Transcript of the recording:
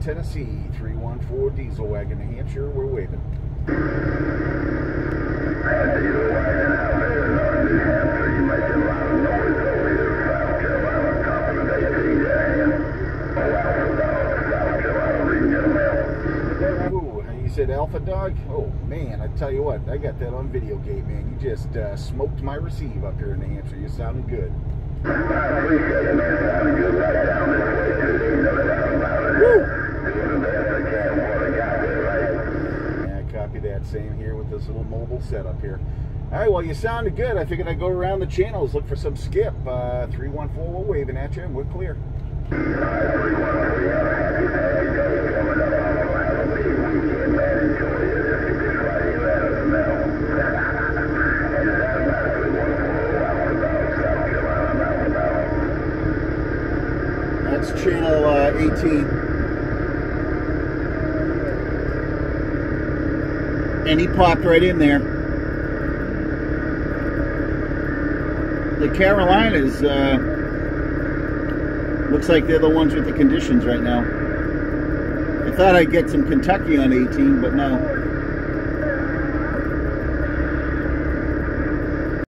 Tennessee, 314 Diesel Wagon, New Hampshire. We're waving. Ooh, you said Alpha Dog? Oh man, I tell you what, I got that on video game, man. You just uh, smoked my receive up here in New Hampshire. You sounded good. That. Same here with this little mobile setup here. All right, well, you sounded good. I figured I'd go around the channels, look for some skip. Uh, 314, we're waving at you, and we're clear. That's channel uh, 18. And he popped right in there. The Carolinas, uh, looks like they're the ones with the conditions right now. I thought I'd get some Kentucky on 18, but no.